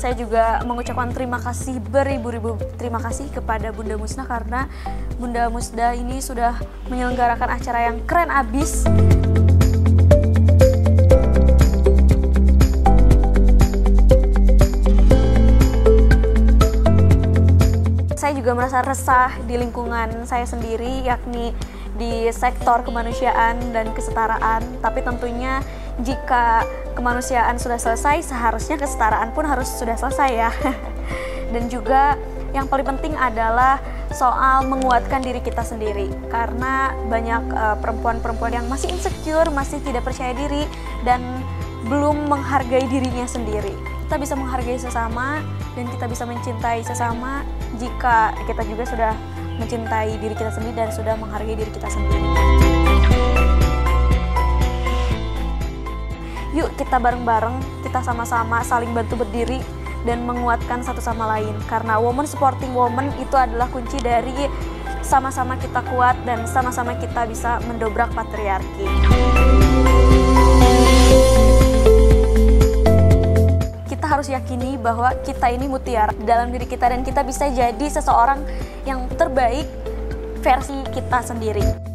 saya juga mengucapkan terima kasih beribu-ribu terima kasih kepada Bunda Musna karena Bunda Musda ini sudah menyelenggarakan acara yang keren abis. Saya juga merasa resah di lingkungan saya sendiri yakni di sektor kemanusiaan dan kesetaraan tapi tentunya jika kemanusiaan sudah selesai seharusnya kesetaraan pun harus sudah selesai ya dan juga yang paling penting adalah soal menguatkan diri kita sendiri karena banyak eh, perempuan-perempuan uh, yang masih insecure, masih tidak percaya diri dan belum menghargai dirinya sendiri. Kita bisa menghargai sesama dan kita bisa mencintai sesama jika kita juga sudah mencintai diri kita sendiri dan sudah menghargai diri kita sendiri. Yuk kita bareng-bareng, kita sama-sama saling bantu berdiri dan menguatkan satu sama lain. Karena woman supporting woman itu adalah kunci dari sama-sama kita kuat dan sama-sama kita bisa mendobrak patriarki. Kita harus yakini bahwa kita ini mutiara dalam diri kita dan kita bisa jadi seseorang yang terbaik versi kita sendiri.